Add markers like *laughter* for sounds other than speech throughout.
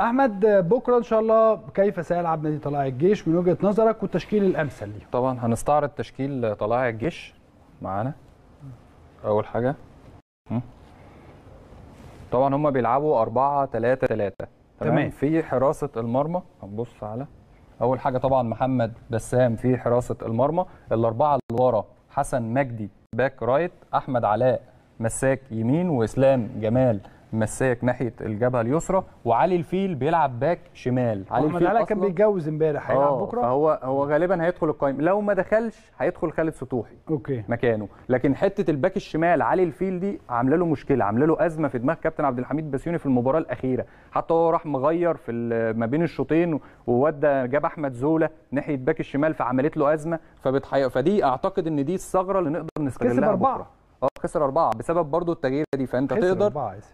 أحمد بكرة إن شاء الله كيف سيلعب نادي طلائع الجيش من وجهة نظرك والتشكيل الأمثل ليه طبعا هنستعرض تشكيل طلائع الجيش معانا. أول حاجة. طبعا هم بيلعبوا 4 3 3 تمام. في حراسة المرمى. هنبص على. أول حاجة طبعا محمد بسام في حراسة المرمى. الأربعة اللي ورا حسن مجدي back right أحمد علاء مساك يمين وإسلام جمال مساك ناحية الجبهه اليسرى وعلي الفيل بيلعب back شمال. علي أحمد علاء كان بيتجوز امبارح هيلعب آه، بكرة؟ فهو هو غالبا هيدخل القائمه لو ما دخلش هيدخل خالد سطوحي. okay. مكانه. لكن حتة ال back الشمال علي الفيل دي عاملة له مشكلة عاملة له أزمة في دماغ كابتن عبد الحميد بسيوني في المباراة الأخيرة. حتى هو راح مغير في ما بين الشوطين وودى جاب أحمد زولة ناحية back الشمال فعملت له أزمة. فبتحي... فدي أعتقد إن دي الثغرة اللي نقدر نستغلها. بكرة. آه خسر أربعة بسبب برضو التغيير دي فأنت تقدر.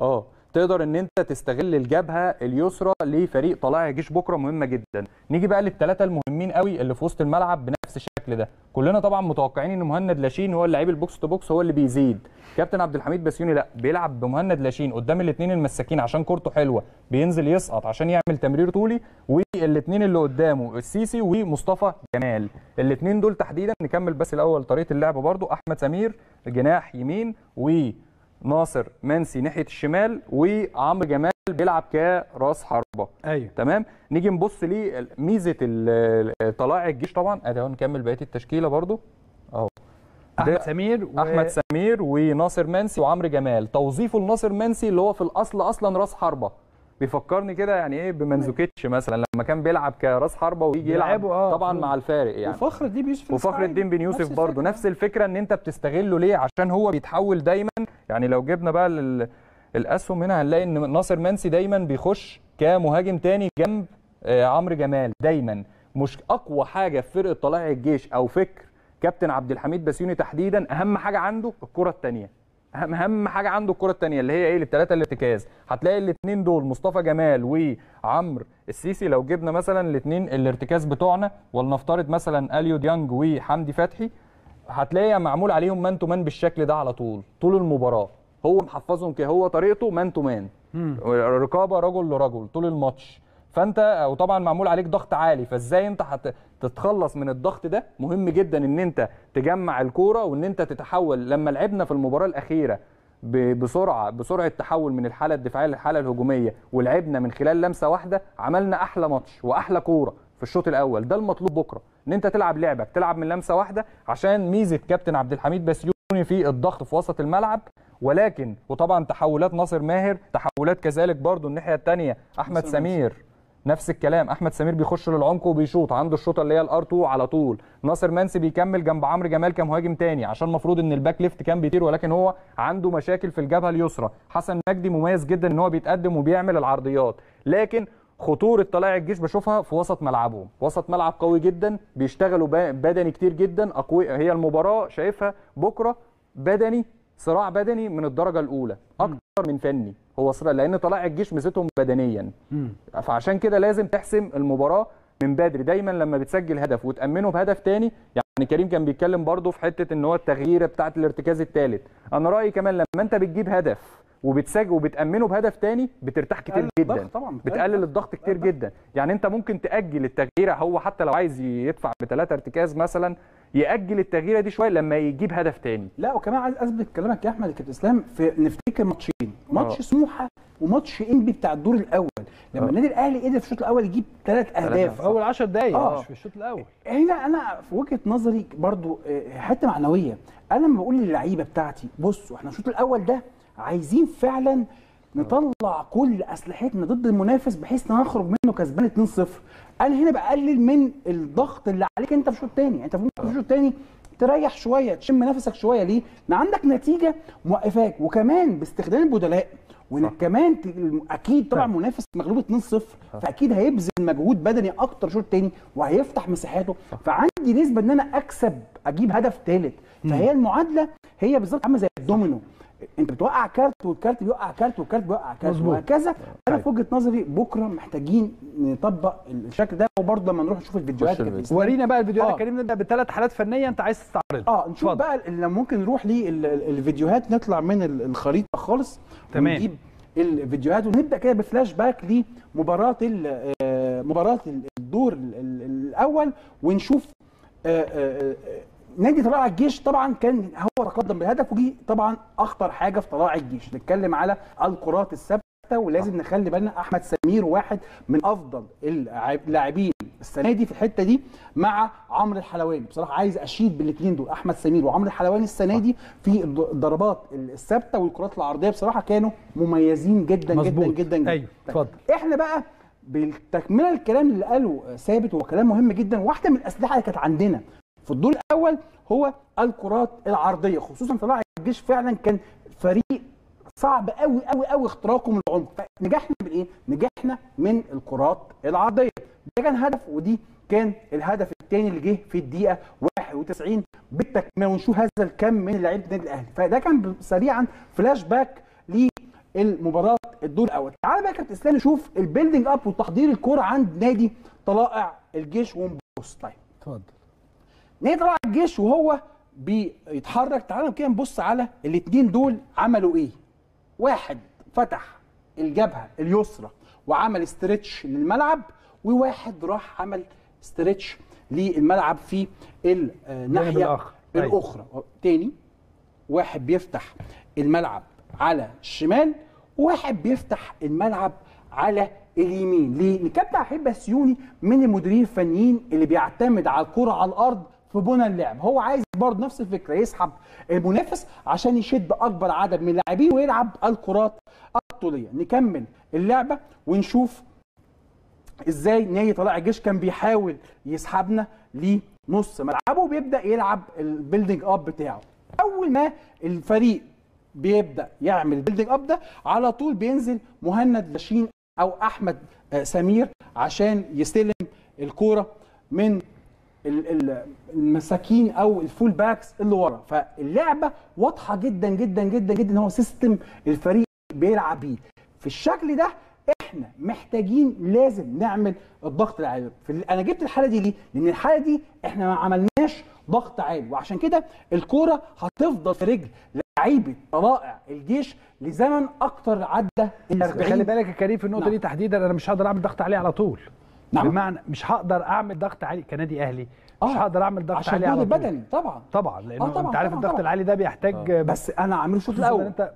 آه تقدر إن أنت تستغل الجبهة اليسرى لفريق طلائع الجيش بكرة مهمة جدا. نيجي بقى للثلاثه المهمين قوي اللي في وسط الملعب بنفس الشكل ده. كلنا طبعا متوقعين إن مهند لاشين هو اللعيب ال box to box هو اللي بيزيد. كابتن عبد الحميد بسيوني لا بيلعب بمهند لاشين قدام الاثنين المساكين عشان كورته حلوة. بينزل يسقط عشان يعمل تمرير طولي والاثنين اللي قدامه السيسي ومصطفى جمال. الاثنين دول تحديدا نكمل بس الأول طريقة اللعب برضو. أحمد سمير جناح يمين و ناصر منسي ناحية الشمال وعمرو جمال بيلعب كراس حربة. أيوه. تمام؟ نيجي نبص ليه ميزة طلائع الجيش طبعا. أدي أهو نكمل بقية التشكيلة برضو. أهو. أحمد سمير و... أحمد سمير وناصر منسي وعمرو جمال. توظيفه لناصر منسي اللي هو في الأصل أصلا راس حربة. بيفكرني كده يعني إيه بمنزوكيتش مثلا لما كان بيلعب كراس حربة ويجي يلعب آه. طبعا مع الفارق يعني. وفخر الدين بن يوسف وفخر. الدين بن يوسف برضه. نفس الفكرة إن أنت بتستغله ليه؟ عشان هو بيتحول دايما يعني لو جبنا بقى الأسهم هنا هنلاقي إن ناصر منسي دايما بيخش كمهاجم تاني جنب آه، عمرو جمال دايما. مش أقوى حاجة في فرقة طلائع الجيش أو فكر كابتن عبد الحميد بسيوني تحديدا أهم حاجة عنده الكرة الثانية أهم أهم حاجة عنده الكرة الثانية اللي هي إيه؟ الثلاثه الارتكاز. هتلاقي الاثنين دول مصطفى جمال وعمرو السيسي لو جبنا مثلا الاثنين الارتكاز بتوعنا ولنفترض مثلا أليو ديانج وحمدي فتحي هتلاقي معمول عليهم man to man بالشكل ده على طول طول المباراة. هو محفظهم كده هو طريقته man to man رقابة رجل لرجل طول الماتش. فأنت وطبعا معمول عليك ضغط عالي فإزاي أنت هتتخلص من الضغط ده؟ مهم جدا إن أنت تجمع الكورة وإن أنت تتحول. لما لعبنا في المباراة الأخيرة بسرعة بسرعة تحول من الحالة الدفاعية للحالة الهجومية ولعبنا من خلال لمسة واحدة عملنا أحلى ماتش وأحلى كورة. في الشوط الأول ده المطلوب بكرة إن أنت تلعب لعبك تلعب من لمسة واحدة عشان ميزة كابتن عبد الحميد بسيوني في الضغط في وسط الملعب. ولكن وطبعا تحولات ناصر ماهر تحولات كذلك برضو الناحية الثانية أحمد سمير. نفس الكلام أحمد سمير بيخش للعمق وبيشوط عنده الشوطة اللي هي ال R 2 على طول. ناصر منسي بيكمل جنب عمرو جمال كمهاجم تاني عشان المفروض إن ال back left كان بيطير ولكن هو عنده مشاكل في الجبهة اليسرى. حسن مجدي مميز جدا إن هو بيتقدم وبيعمل العرضيات. لكن خطورة طلائع الجيش بشوفها في وسط ملعبهم وسط ملعب قوي جدا بيشتغلوا بدني كتير جدا. اقوي هي المباراة شايفها بكرة بدني صراع بدني من الدرجة الأولى. أكتر من فني. هو صراع لأن طلائع الجيش ميزتهم بدنيا. فعشان كده لازم تحسم المباراة من بدري. دايما لما بتسجل هدف وتأمنه بهدف تاني يعني كريم كان بيتكلم برضه في حتة إن هو التغييره بتاعه الارتكاز الثالث أنا رأيي كمان لما أنت بتجيب هدف وبتسجل وبتأمنه بهدف تاني بترتاح كتير بتقلل جدا. الضغط طبعاً، بتقلل الضغط كتير جدا. يعني انت ممكن تأجل التغييرة هو حتى لو عايز يدفع بثلاثه ارتكاز مثلا يأجل التغييرة دي شوية لما يجيب هدف تاني. لا وكمان عايز اثبت كلامك يا أحمد يا كابتن إسلام في نفتكر ماتشين. ماتش آه. سموحة وماتش إنبي بتاع الدور الأول. لما آه. النادي الأهلي قدر في الشوط الأول يجيب ثلاث أهداف. في أول 10 دقايق آه. مش في الشوط الأول. هنا أنا في وجهة نظري برضو آه، حتة معنوية. أنا لما بقول للعيبة بتاعتي بصوا إحنا الشوط الأول ده عايزين فعلا نطلع كل أسلحتنا ضد المنافس بحيث نخرج منه كسبان 2-0 أنا هنا بقلل من الضغط اللي عليك أنت في الشوط الثاني أنت ممكن في الشوط الثاني تريح شوية تشم نفسك شوية. ليه؟ لأن عندك نتيجة موقفاك وكمان باستخدام البدلاء. وانك كمان أكيد طبعا منافس مغلوب 2-0 فأكيد هيبذل مجهود بدني أكتر شوط تاني وهيفتح مساحاته. فعندي نسبة إن أنا أكسب أجيب هدف ثالث فهي المعادلة هي بالظبط عاملة زي الدومينو. انت بتوقع كارت والكارت بيوقع كارت والكارت بيوقع كارت مظبوط. وهكذا أنا في وجهة نظري بكرة محتاجين نطبق الشكل ده وبرضه لما نروح نشوف الفيديوهات كده. ورينا بقى الفيديوهات آه. يا كريم نبدا بثلاث حالات فنية انت عايز تستعرضها آه نشوف اتفضل. بقى ال- ممكن نروح للفيديوهات نطلع من ال- الخريطة خالص تمام. ونجيب الفيديوهات ونبدأ كده بفلاش باك مباراه ال- آه، مباراة الدور ال- ال- الأول ونشوف آه، آه، نادي طلائع الجيش طبعا كان هو تقدم بهدف ودي طبعا أخطر حاجة في طلائع الجيش نتكلم على الكرات الثابتة ولازم نخلي بالنا أحمد سمير واحد من أفضل اللاعب- اللاعبين السنة دي في الحتة دي مع عمرو الحلواني بصراحة عايز أشيد بالاثنين دول أحمد سمير وعمرو الحلواني السنة دي في الض- الضربات الثابتة والكرات العرضية بصراحة كانوا مميزين جدا مظبوط. جدا جدا جدا أيوة، اتفضل. إحنا بقى بالتكملة الكلام اللي قاله ثابت هو كلام مهم جدا واحدة من الأسلحة اللي كانت عندنا في الدور الأول هو الكرات العرضية خصوصا طلائع الجيش فعلا كان فريق صعب قوي قوي قوي اختراقه من العمق فنجحنا بالإيه؟ نجحنا من الكرات العرضية. ده كان هدف ودي كان الهدف الثاني اللي جه في الدقيقة 91 بالتكمله ونشوف هذا الكم من لعيبة النادي الأهلي. فده كان سريعا فلاش باك للمباراة الدور الأول. تعال بقى يا كابتن إسلام نشوف ال building up وتحضير الكورة عند نادي طلائع الجيش ونبص طيب. اتفضل. نادي طلائع الجيش وهو بيتحرك تعالوا كده نبص على الاثنين دول عملوا إيه واحد فتح الجبهة اليسرى وعمل استرتش للملعب وواحد راح عمل استرتش للملعب في الناحية. أيوة. الأخرى تاني واحد بيفتح الملعب على الشمال وواحد بيفتح الملعب على اليمين ليه؟ لأن كابتن حبيب بسيوني من المديرين الفنيين اللي بيعتمد على الكرة على الأرض في بنى اللعب. هو عايز برضه نفس الفكرة يسحب المنافس عشان يشد أكبر عدد من اللاعبين ويلعب الكرات الطولية. نكمل اللعبة ونشوف إزاي نادي طلائع الجيش كان بيحاول يسحبنا لنص ملعبه وبيبدأ يلعب ال building up بتاعه. أول ما الفريق بيبدأ يعمل ال building up ده على طول بينزل مهند لاشين أو أحمد آه، سمير عشان يستلم الكورة من المساكين أو ال full backs اللي ورا. فاللعبة واضحة جدا جدا جدا جدا إن هو system الفريق بيلعب بيه. في الشكل ده إحنا محتاجين لازم نعمل الضغط العالي. أنا جبت الحالة دي ليه؟ لأن الحالة دي إحنا ما عملناش ضغط عالي. وعشان كده الكورة هتفضل في رجل لعيبة طلائع الجيش لزمن أكتر عدى ال 40 خلي بالك يا كريم في النقطة نعم. دي تحديدا أنا مش هقدر أعمل ضغط عليه على طول. نعم. بمعنى مش هقدر أعمل ضغط عالي كنادي أهلي مش آه، هقدر أعمل ضغط عشان عليه على البدني طبعا طبعا لأنه آه، طبعاً، أنت عارف الضغط. العالي ده بيحتاج بس أنا عامله الشوط الأول أنت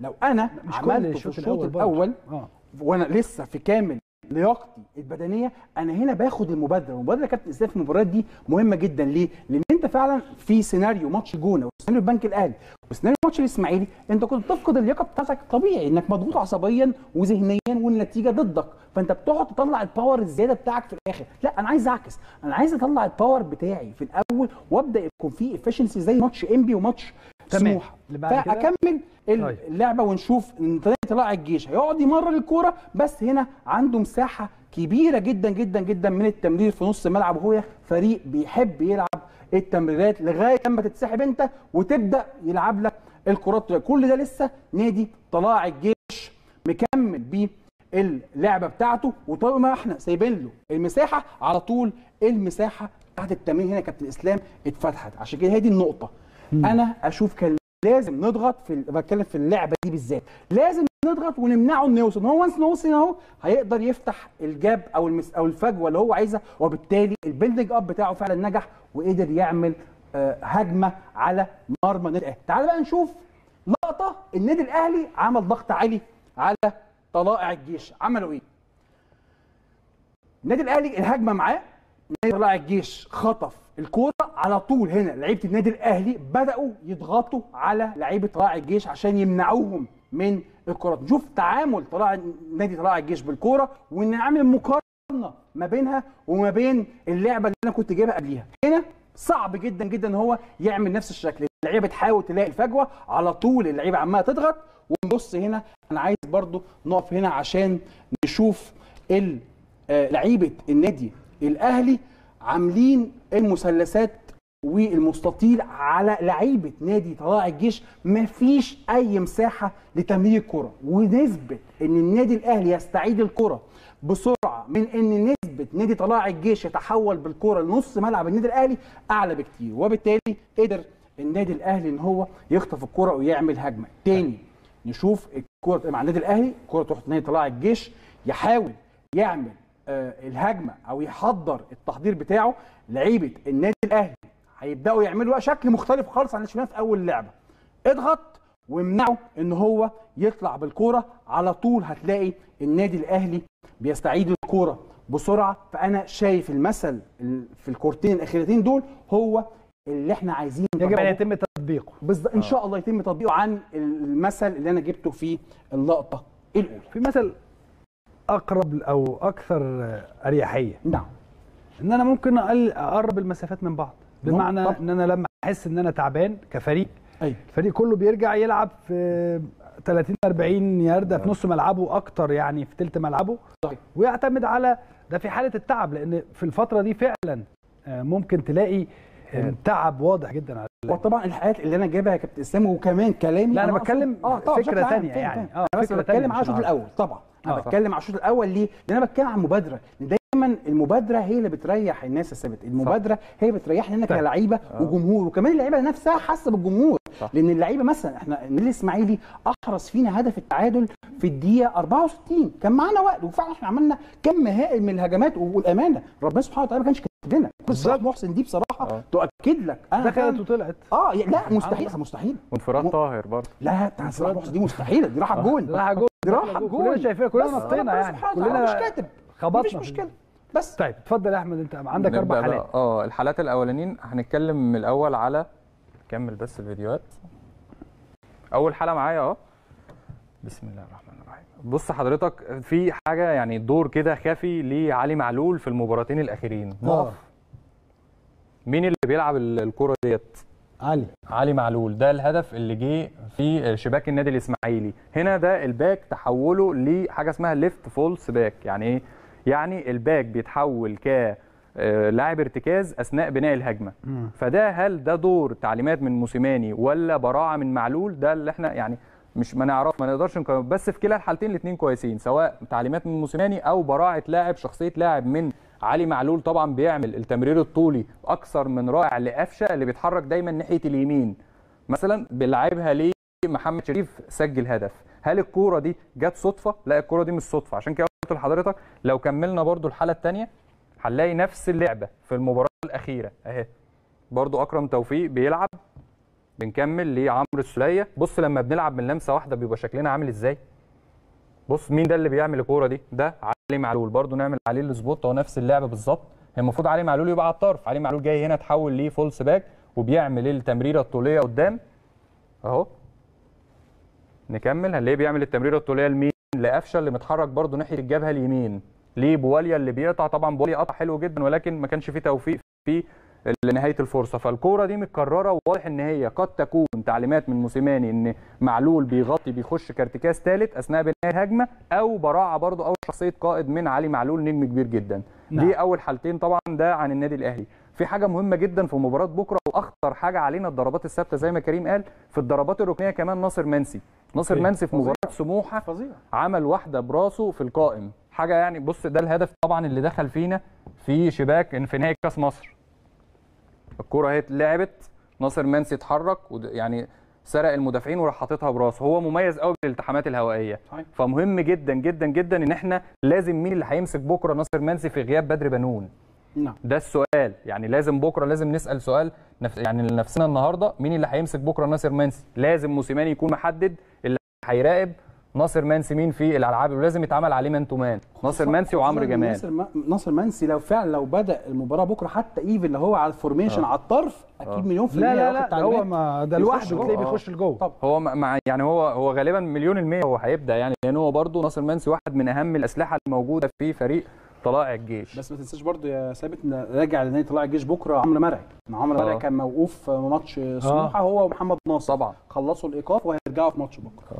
لو أنا مش في الشوط. الأول آه وأنا لسه في كامل لياقتي البدنية أنا هنا باخد المبادرة. المبادرة كابتن اسلام في المباريات دي مهمة جدا. ليه؟ لأن أنت فعلا في سيناريو ماتش الجونه وسيناريو البنك الأهلي وسيناريو ماتش الإسماعيلي أنت كنت بتفقد اللياقة بتاعتك طبيعي إنك مضغوط عصبيا وذهنيا والنتيجة ضدك. فأنت بتقعد تطلع ال power الزيادة بتاعك في الآخر. لا أنا عايز أعكس. أنا عايز أطلع ال power بتاعي في الأول وأبدأ يكون في efficiency زي ماتش إنبي وماتش. سموحة؟ فاكمل طيب. اللعبة ونشوف طلع طلع الجيش. هيقعد يمرر الكورة بس هنا عنده مساحة كبيرة جدا جدا جدا من التمرير في نص الملعب. وهو فريق بيحب يلعب التمريرات لغاية لما تتسحب أنت وتبدأ يلعب لك الكرات كل ده لسه نادي طلائع الجيش مكمل بيه اللعبة بتاعته. وطول ما إحنا سايبين له المساحة. على طول المساحة بتاعت التمرير هنا يا كابتن إسلام اتفتحت. عشان كده هي دي النقطة. أنا أشوف كان لازم نضغط في بتكلم في اللعبة دي بالذات. لازم نضغط ونمنعه إنه يوصل. هو once وصل أهو هيقدر يفتح ال gap أو ال miss أو الفجوة اللي هو عايزها وبالتالي ال building up بتاعه فعلا نجح وقدر يعمل آه، هجمة على مرمى النادي الأهلي. تعال بقى نشوف لقطة النادي الأهلي عمل ضغط عالي على طلائع الجيش. عملوا إيه؟ النادي الأهلي الهجمة معاه طلائع الجيش خطف الكورة على طول هنا. لعيبة النادي الأهلي بدأوا يضغطوا على لعيبة طلائع الجيش عشان يمنعوهم من الكرات نشوف تعامل طلائع نادي طلائع الجيش بالكورة ونعمل مقارنة ما بينها وما بين اللعبة اللي أنا كنت جايبها قبليها. هنا صعب جدا جدا إن هو يعمل نفس الشكل. اللعيبة بتحاول تلاقي الفجوة على طول اللعيبة عمالة تضغط. ونبص هنا أنا عايز برضو نقف هنا عشان نشوف آه، لعيبة النادي الأهلي عاملين المثلثات والمستطيل على لعيبة نادي طلائع الجيش. مفيش أي مساحة لتمرير الكرة. ونسبة إن النادي الأهلي يستعيد الكرة بسرعة من إن نسبة نادي طلائع الجيش يتحول بالكرة لنص ملعب النادي الأهلي أعلى بكتير. وبالتالي قدر النادي الأهلي إن هو يخطف الكرة ويعمل هجمة. تاني نشوف الكرة مع النادي الأهلي الكره تروح نادي طلائع الجيش يحاول يعمل الهجمة أو يحضر التحضير بتاعه لعيبة النادي الأهلي هيبدأوا يعملوا شكل مختلف خالص عن اللي شفناه في أول لعبة. اضغط وامنعه إن هو يطلع بالكورة على طول هتلاقي النادي الأهلي بيستعيد الكورة بسرعة. فأنا شايف المثل ال- في الكورتين الأخيرتين دول هو اللي إحنا عايزين يجب أن. يتم تطبيقه. بالظبط إن شاء الله يتم تطبيقه عن المثل اللي أنا جبته في اللقطة الأولى. في مثل أقرب أو أكثر أريحية. نعم. إن أنا ممكن أقرب المسافات من بعض. بمعنى طبعا. إن أنا لما أحس إن أنا تعبان كفريق أيوه. الفريق كله بيرجع يلعب في 30 40 ياردة في نص ملعبه أكتر يعني في ثلث ملعبه. صحيح. ويعتمد على ده في حالة التعب لأن في الفترة دي فعلا آه، ممكن تلاقي آه، تعب واضح جدا على وطبعا الحاجات اللي أنا جايبها يا كابتن إسلام وكمان كلامي لا، أنا أقصد- بتكلم آه طبعا تانية فاهم، يعني. أنا فكرة تانية بتكلم على الشوط. الأول طبعا. أنا آه. بتكلم على الشوط الأول ليه؟ لأن أنا بتكلم عن مبادره دايما المبادرة هي اللي بتريح الناس يا ثابت المبادرة هي اللي بتريحنا أنا طيب. كلعيبه وجمهور. وكمان اللعيبة نفسها حاسة بالجمهور. صح. لأن اللعيبة مثلا إحنا النادي الاسماعيلي أحرز فينا هدف التعادل في الدقيقة 64 كان معانا وقت وفعلا إحنا عملنا كم هائل من الهجمات والأمانة. ربنا سبحانه وتعالى ما كانش كاتب لنا. قصه محسن دي بصراحة آه. تؤكد لك. أنا دخلت وطلعت آه لا مستحيل مستحيل. وانفراد طاهر برضه. لا بتاع محسن دي مستحيلة. دي راحت جون. راح جول *laughs* دي راحت كلنا شايفينها كلنا نطينا يعني. كلنا مش كاتب. خبطنا. مفيش في- مشكلة. بس. طيب اتفضل يا أحمد أنت عندك أربع. حالات. آه الحالات الأولانيين هنتكلم من الأول على كمل بس الفيديوهات. أول حالة معايا أهو. بسم الله الرحمن الرحيم. بص حضرتك في حاجة يعني دور كده خفي لعلي معلول في المباراتين الأخيرين. آه. نقف مين اللي بيلعب ال- الكرة ديت؟ علي. علي معلول. ده الهدف اللي جه في شباك النادي الإسماعيلي. هنا ده ال back تحوله لحاجة اسمها left false back يعني إيه؟ يعني ال back بيتحول ك آه، لاعب ارتكاز أثناء بناء الهجمة. فده هل ده دور تعليمات من موسيماني ولا براعة من معلول؟ ده اللي إحنا يعني مش ما نعرف ما نقدرش نقيم بس في كلا الحالتين الاثنين كويسين سواء تعليمات من موسيماني أو براعة لاعب شخصية لاعب من علي معلول طبعا بيعمل التمرير الطولي أكثر من رائع لقفشة اللي بيتحرك دايما ناحية اليمين. مثلا بيلعبها ليه محمد شريف سجل هدف. هل الكورة دي جت صدفة؟ لا الكورة دي مش صدفة. عشان كده قلت لحضرتك لو كملنا برضو الحالة الثانية هنلاقي نفس اللعبة في المباراة الأخيرة أهي. برضو أكرم توفيق بيلعب. بنكمل لعمرو السولية. بص لما بنلعب من لمسه واحدة بيبقى شكلنا عامل إزاي؟ بص مين ده اللي بيعمل الكورة دي؟ ده علي معلول. برضو نعمل عليه ال spot هو نفس اللعبة بالظبط. هي المفروض علي معلول يبقى على الطرف. علي معلول جاي هنا تحول ليه false back وبيعمل التمريرة الطولية قدام. أهو. نكمل. هنلاقيه بيعمل التمريرة الطولية لمين؟ لقفشة اللي متحرك برضو ناحية الجبهه اليمين. ليه بواليا اللي بيقطع؟ طبعا بواليا قطع حلو جدا ولكن ما كانش فيه توفيق في لنهاية الفرصة. فالكورة دي متكررة وواضح إن هي قد تكون تعليمات من موسيماني إن معلول بيغطي بيخش كارتكاز ثالث أثناء بناء الهجمة أو براعة برضو أو شخصية قائد من علي معلول نجم كبير جدا. نعم. دي أول حالتين طبعا ده عن النادي الأهلي. في حاجة مهمة جدا في مباراة بكرة وأخطر حاجة علينا الضربات الثابتة زي ما كريم قال في الضربات الركنية كمان ناصر منسي. ناصر أوكي. منسي في مباراة سموحة فظيع. عمل واحدة براسه في القائم. حاجة يعني بص ده الهدف طبعا اللي دخل فينا في شباك في نهائي كأس مصر. الكره اهي اتلعبت ناصر منسي اتحرك يعني سرق المدافعين وراح حاططها براسه. هو مميز قوي بالالتحامات الهوائية. صحيح. فمهم جدا جدا جدا ان إحنا لازم مين اللي هيمسك بكرة ناصر منسي في غياب بدر بنون؟ نعم. ده السؤال. يعني لازم بكرة لازم نسأل سؤال نف... يعني لنفسنا النهارده مين اللي هيمسك بكرة ناصر منسي؟ لازم موسيماني يكون محدد اللي هيراقب ناصر منسي مين في الألعاب؟ ولازم يتعمل عليه man to man ناصر منسي وعمرو جمال. ناصر م- ناصر منسي لو فعلا لو بدأ المباراة بكرة حتى even اللي هو على ال formation على الطرف أكيد مليون في لا المية لا لا تعليمات. هو ما ده لوحده. تلاقيه آه. بيخش لجوه. طب. هو مع يعني هو هو غالبا مليون المية هو هيبدأ يعني لأن هو برضه ناصر منسي واحد من أهم الأسلحة الموجودة في فريق طلائع الجيش. بس ما تنساش برضو يا ثابت إن راجع لنادي طلائع الجيش بكرة عمرو مرعي. مع عمرو آه. مرعي كان موقوف في ماتش سموحه هو ومحمد ناصر. طبعا. خلصوا الإيقاف وهيرجعوا في ماتش بكرة.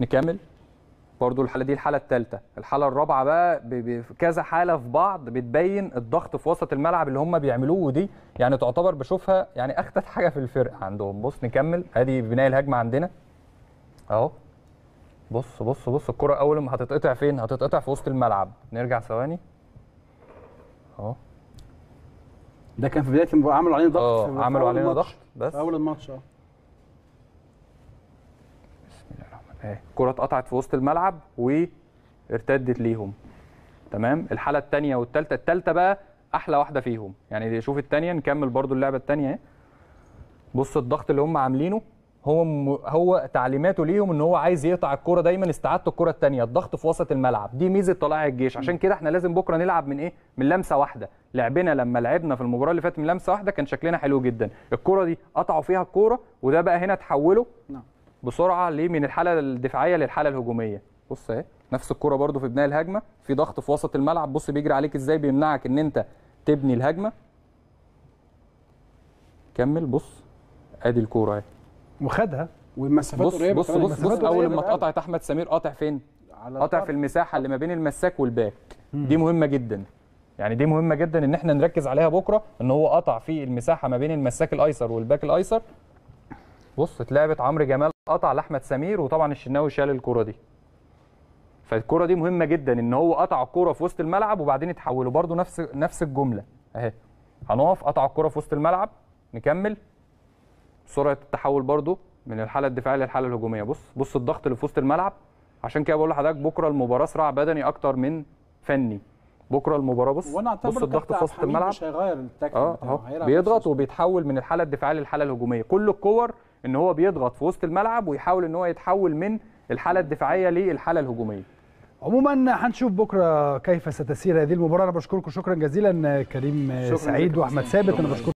نكمل؟ برضو الحالة دي الحالة الثالثه الحالة الرابعة بقى ب- ب- كذا حالة في بعض بتبين الضغط في وسط الملعب اللي هم بيعملوه ودي يعني تعتبر بشوفها يعني اخطر حاجة في الفرقه عندهم. بص نكمل. أدي بناء الهجمة عندنا. أهو. بص بص بص الكرة أول ما هتتقطع فين؟ هتتقطع في وسط الملعب. نرجع ثواني. أهو. ده كان في بداية المباراة. عملوا علينا ضغط آه عملوا علينا. ضغط بس. أول الماتش آه اهي الكرة اتقطعت في وسط الملعب و ارتدت ليهم. تمام؟ الحالة الثانية والثالثه الثالثه بقى أحلى واحدة فيهم. يعني شوف الثانية نكمل برضو اللعبة الثانية بص الضغط اللي هم عاملينه هو م... هو تعليماته ليهم إن هو عايز يقطع الكرة دايما استعادة الكرة الثانية الضغط في وسط الملعب. دي ميزة طلائع الجيش. عشان كده إحنا لازم بكرة نلعب من إيه؟ من لمسة واحدة. لعبنا لما لعبنا في المباراة اللي فاتت من لمسة واحدة كان شكلنا حلو جدا. الكرة دي قطعوا فيها الكوره وده بقى هنا تحوله نعم. بسرعة ليه؟ من الحالة الدفاعية للحالة الهجومية. بص اهي نفس الكره برده في بناء الهجمة. في ضغط في وسط الملعب. بص بيجري عليك إزاي؟ بيمنعك ان انت تبني الهجمة. كمل. بص ادي الكورة اهي. وخدها. والمسافات بص قريبة بص بص, المسافات بص أول ما. اتقطعت أحمد سمير قاطع فين؟ قاطع. في المساحة اللي ما بين المساك وال back. دي مهمة جدا. يعني دي مهمة جدا إن إحنا نركز عليها بكرة إن هو قطع في المساحة ما بين المساك الأيسر وال back الأيسر. بص اتلعبت عمرو جمال قطع لأحمد سمير وطبعا الشناوي شال الكرة دي. فالكرة دي مهمة جدا إن هو قطع الكرة في وسط الملعب وبعدين يتحولوا برده نفس نفس الجملة. أهي. هنقف قطع الكرة في وسط الملعب. نكمل. سرعة التحول برده من الحالة الدفاعية للحالة الهجومية. بص بص الضغط اللي في وسط الملعب. عشان كده بقول لحضرتك بكرة المباراة صراع بدني أكتر من فني. بكرة المباراة بص بص الضغط في وسط الملعب. مش هيغير التكتيك آه هيلعب بيضغط وبيتحول من الحالة الدفاعية للحالة الهجومية. كل الكور إن هو بيضغط في وسط الملعب ويحاول إن هو يتحول من الحالة الدفاعية للحالة الهجومية. عموما هنشوف بكرة كيف ستسير هذه المباراة. أنا بشكركم. شكرا جزيلا كريم شكراً سعيد. وأحمد ثابت. أنا بشكركم.